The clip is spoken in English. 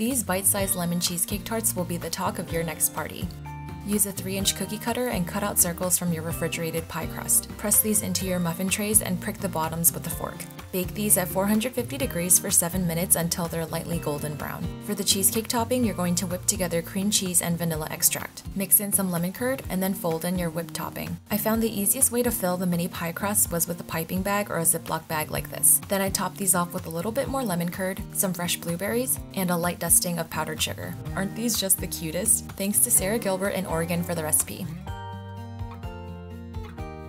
These bite-sized lemon cheesecake tarts will be the talk of your next party. Use a 3 inch cookie cutter and cut out circles from your refrigerated pie crust. Press these into your muffin trays and prick the bottoms with a fork. Bake these at 450 degrees for 7 minutes until they're lightly golden brown. For the cheesecake topping, you're going to whip together cream cheese and vanilla extract. Mix in some lemon curd and then fold in your whipped topping. I found the easiest way to fill the mini pie crust was with a piping bag or a Ziploc bag like this. Then I topped these off with a little bit more lemon curd, some fresh blueberries, and a light dusting of powdered sugar. Aren't these just the cutest? Thanks to Sarah Gilbert in Oregon for the recipe.